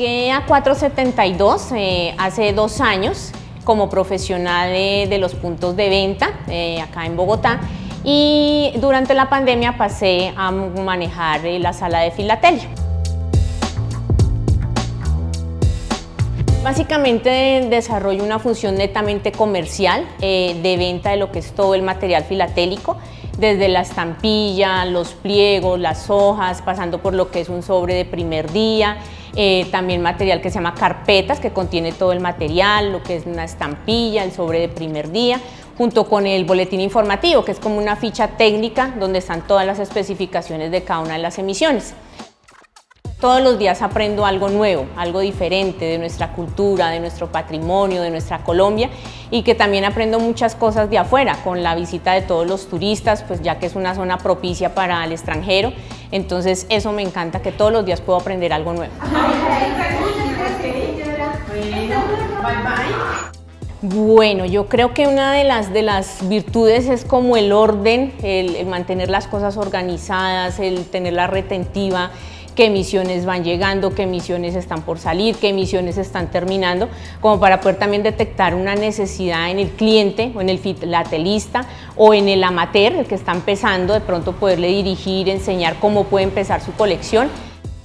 Entré a 472 eh, hace dos años como profesional de, los puntos de venta eh, acá en Bogotá y durante la pandemia pasé a manejar eh, la sala de filatelia. Básicamente desarrollo una función netamente comercial de venta de lo que es todo el material filatélico, desde la estampilla, los pliegos, las hojas, pasando por lo que es un sobre de primer día, eh, también material que se llama carpetas, que contiene todo el material, lo que es una estampilla, el sobre de primer día, junto con el boletín informativo, que es como una ficha técnica donde están todas las especificaciones de cada una de las emisiones. Todos los días aprendo algo nuevo, algo diferente de nuestra cultura, de nuestro patrimonio, de nuestra Colombia y que también aprendo muchas cosas de afuera con la visita de todos los turistas, pues ya que es una zona propicia para el extranjero. Entonces eso me encanta, que todos los días puedo aprender algo nuevo. Bueno, yo creo que una de las, de las virtudes es como el orden, el mantener las cosas organizadas, el tener la retentiva, qué emisiones van llegando, qué emisiones están por salir, qué emisiones están terminando, como para poder también detectar una necesidad en el cliente o en el filatelista o en el amateur, el que está empezando, de pronto poderle dirigir, enseñar cómo puede empezar su colección.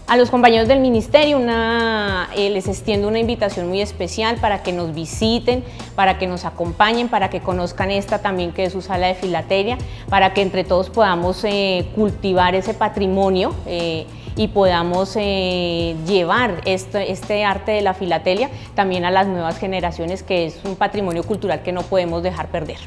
A los compañeros del ministerio eh, les extiendo una invitación muy especial para que nos visiten, para que nos acompañen, para que conozcan esta también que es su sala de filateria, para que entre todos podamos eh, cultivar ese patrimonio. Eh, y podamos llevar este, este arte de la filatelia también a las nuevas generaciones, que es un patrimonio cultural que no podemos dejar perder.